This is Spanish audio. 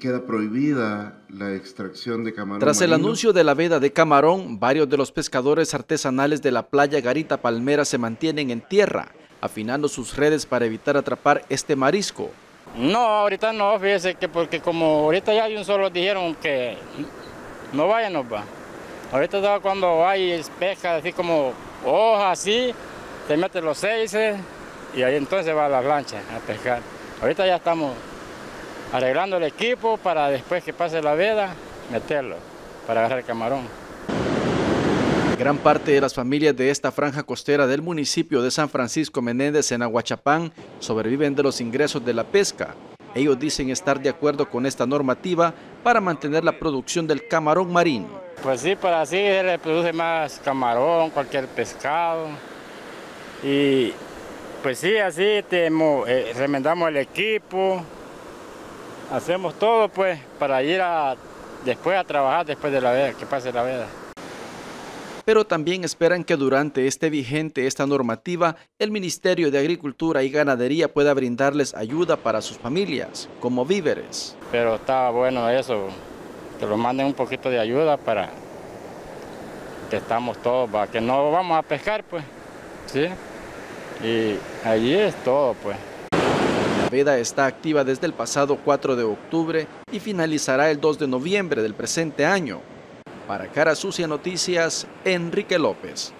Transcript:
Queda prohibida la extracción de camarón Tras el anuncio de la veda de camarón, varios de los pescadores artesanales de la playa Garita Palmera se mantienen en tierra, afinando sus redes para evitar atrapar este marisco. No, ahorita no, fíjese que porque como ahorita ya hay un solo dijeron que no vayan, no va. Ahorita cuando hay pesca así como hojas así, se meten los seis y ahí entonces va a las lanchas a pescar. Ahorita ya estamos arreglando el equipo para después que pase la veda, meterlo para agarrar el camarón. Gran parte de las familias de esta franja costera del municipio de San Francisco Menéndez en Aguachapán sobreviven de los ingresos de la pesca. Ellos dicen estar de acuerdo con esta normativa para mantener la producción del camarón marino. Pues sí, para así se reproduce más camarón, cualquier pescado. Y pues sí, así tenemos, eh, remendamos el equipo, hacemos todo pues para ir a después a trabajar después de la veda, que pase la veda. Pero también esperan que durante este vigente esta normativa, el Ministerio de Agricultura y Ganadería pueda brindarles ayuda para sus familias, como víveres. Pero está bueno eso, que nos manden un poquito de ayuda para que estamos todos, para que no vamos a pescar pues, ¿sí? Y allí es todo pues. La veda está activa desde el pasado 4 de octubre y finalizará el 2 de noviembre del presente año. Para Cara Sucia Noticias, Enrique López.